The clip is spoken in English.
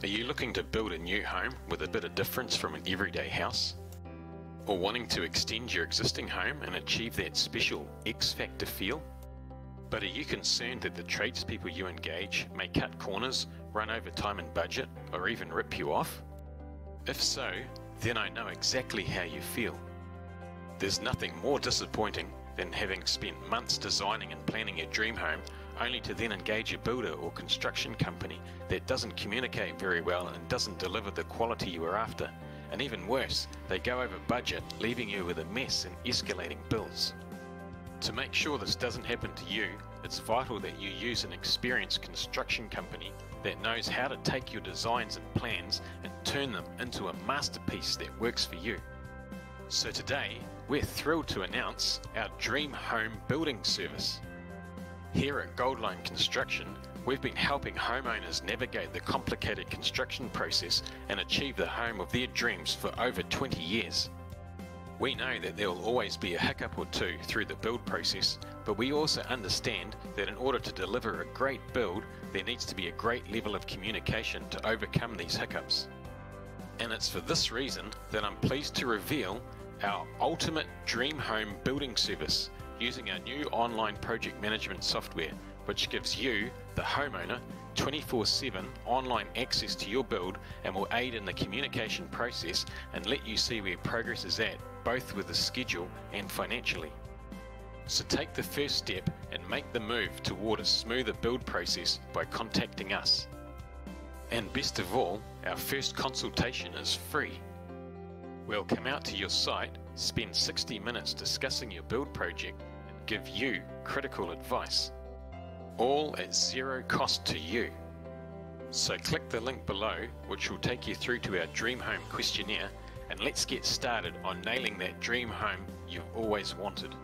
Are you looking to build a new home with a bit of difference from an everyday house? Or wanting to extend your existing home and achieve that special X Factor feel? But are you concerned that the tradespeople you engage may cut corners, run over time and budget, or even rip you off? If so, then I know exactly how you feel. There's nothing more disappointing than having spent months designing and planning your dream home only to then engage a builder or construction company that doesn't communicate very well and doesn't deliver the quality you were after. And even worse, they go over budget, leaving you with a mess and escalating bills. To make sure this doesn't happen to you, it's vital that you use an experienced construction company that knows how to take your designs and plans and turn them into a masterpiece that works for you. So today, we're thrilled to announce our Dream Home Building Service. Here at Goldline Construction, we've been helping homeowners navigate the complicated construction process and achieve the home of their dreams for over 20 years. We know that there will always be a hiccup or two through the build process, but we also understand that in order to deliver a great build, there needs to be a great level of communication to overcome these hiccups. And it's for this reason that I'm pleased to reveal our ultimate dream home building service using our new online project management software, which gives you, the homeowner, 24 7 online access to your build and will aid in the communication process and let you see where progress is at, both with the schedule and financially. So take the first step and make the move toward a smoother build process by contacting us. And best of all, our first consultation is free. We'll come out to your site, spend 60 minutes discussing your build project, give you critical advice. All at zero cost to you. So click the link below, which will take you through to our Dream Home questionnaire, and let's get started on nailing that dream home you've always wanted.